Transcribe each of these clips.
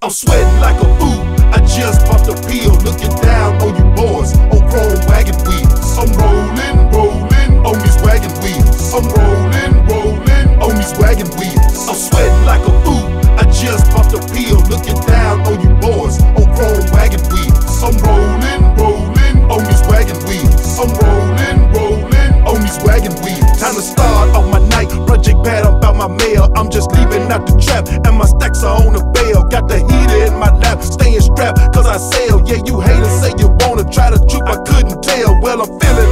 I'm sweating like a fool. I just popped a pill, looking down on you boys on chrome wagon wheels. I'm rolling, rolling on these wagon wheels. I'm rolling, rolling on these wagon wheels. I'm sweating like a fool. I just popped a pill, looking down on you boys on chrome wagon wheels. I'm rolling, rolling on these wagon wheels. I'm rolling, rolling on these wagon wheels. Time to start on my night. Project Pat, I'm about my mail. I'm just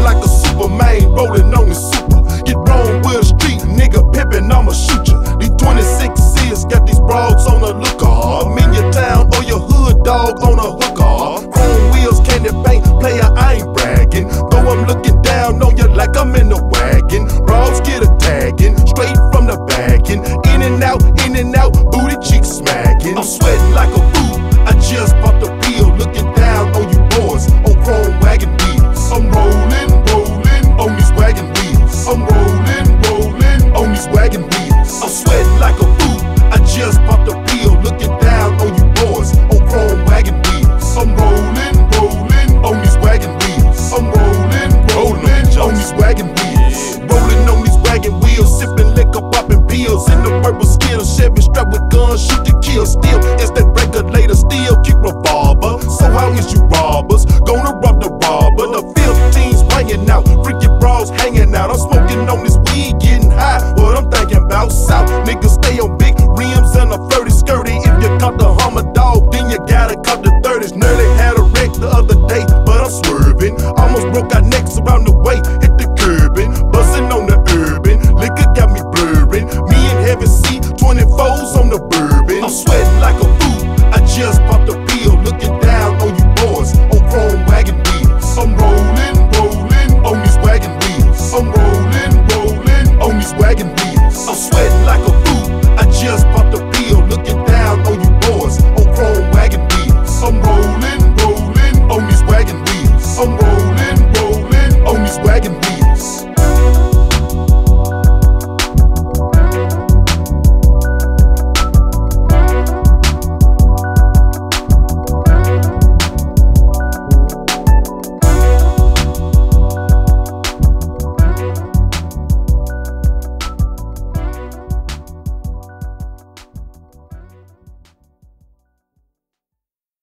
like a superman, rolling on the super. Get wrong with a street nigga pippin, I'ma shoot ya. These 26 years got these broads on the lookout. I'm in your town or your hood dog on a hooker. Chrome wheels, candy paint, player, I ain't